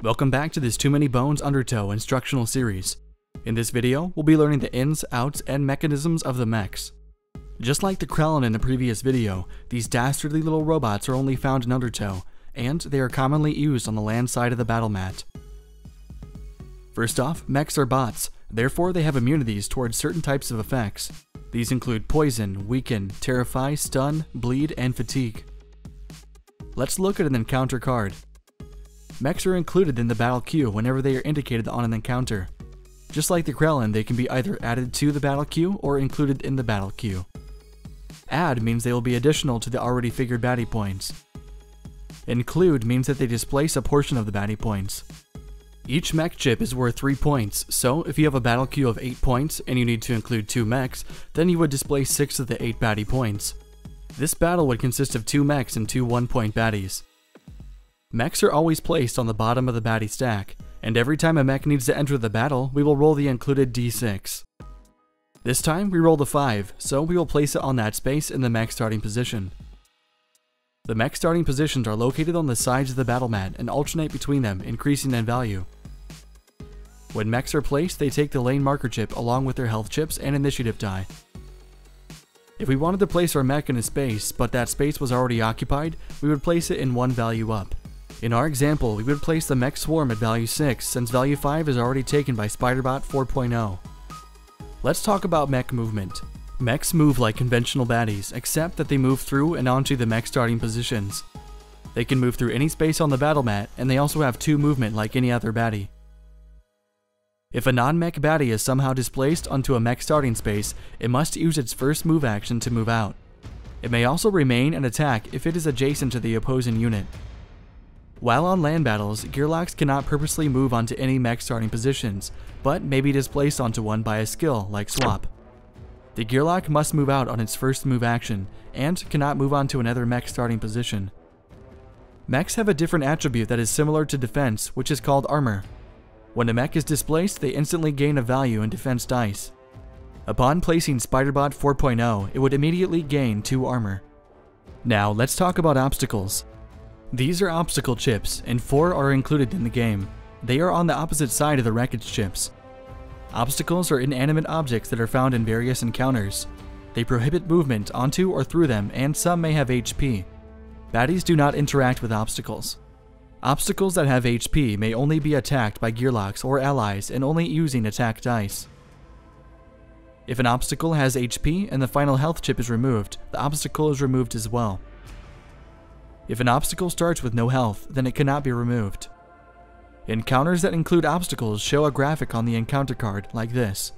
Welcome back to this Too Many Bones Undertow instructional series. In this video, we'll be learning the ins, outs, and mechanisms of the mechs. Just like the Krellin in the previous video, these dastardly little robots are only found in Undertow, and they are commonly used on the land side of the battle mat. First off, mechs are bots, therefore they have immunities towards certain types of effects. These include poison, weaken, terrify, stun, bleed, and fatigue. Let's look at an encounter card. Mechs are included in the battle queue whenever they are indicated on an encounter. Just like the Krellin, they can be either added to the battle queue or included in the battle queue. Add means they will be additional to the already figured baddie points. Include means that they displace a portion of the baddie points. Each mech chip is worth 3 points, so if you have a battle queue of 8 points and you need to include 2 mechs, then you would displace 6 of the 8 baddie points. This battle would consist of 2 mechs and 2 1 point baddies. Mechs are always placed on the bottom of the baddie stack, and every time a mech needs to enter the battle, we will roll the included d6. This time, we rolled a 5, so we will place it on that space in the mech starting position. The mech starting positions are located on the sides of the battle mat and alternate between them, increasing in value. When mechs are placed, they take the lane marker chip along with their health chips and initiative die. If we wanted to place our mech in a space, but that space was already occupied, we would place it in one value up. In our example, we would place the mech swarm at value 6 since value 5 is already taken by Spiderbot 4.0. Let's talk about mech movement. Mechs move like conventional baddies, except that they move through and onto the mech starting positions. They can move through any space on the battle mat, and they also have two movement like any other baddie. If a non-mech baddie is somehow displaced onto a mech starting space, it must use its first move action to move out. It may also remain and attack if it is adjacent to the opposing unit. While on land battles, Gearlocs cannot purposely move onto any mech starting positions, but may be displaced onto one by a skill, like Swap. The Gearloc must move out on its first move action, and cannot move onto another mech starting position. Mechs have a different attribute that is similar to defense, which is called armor. When a mech is displaced, they instantly gain a value in defense dice. Upon placing Spiderbot 4.0, it would immediately gain 2 armor. Now, let's talk about obstacles. These are obstacle chips, and four are included in the game. They are on the opposite side of the wreckage chips. Obstacles are inanimate objects that are found in various encounters. They prohibit movement onto or through them, and some may have HP. Baddies do not interact with obstacles. Obstacles that have HP may only be attacked by Gearlocs or allies and only using attack dice. If an obstacle has HP and the final health chip is removed, the obstacle is removed as well. If an obstacle starts with no health, then it cannot be removed. Encounters that include obstacles show a graphic on the encounter card, like this.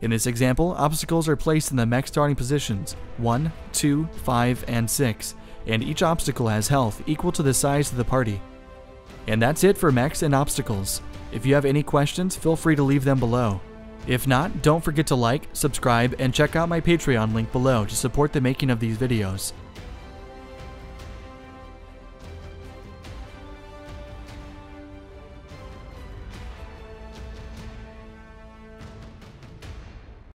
In this example, obstacles are placed in the mech starting positions 1, 2, 5, and 6, and each obstacle has health equal to the size of the party. And that's it for mechs and obstacles. If you have any questions, feel free to leave them below. If not, don't forget to like, subscribe, and check out my Patreon link below to support the making of these videos.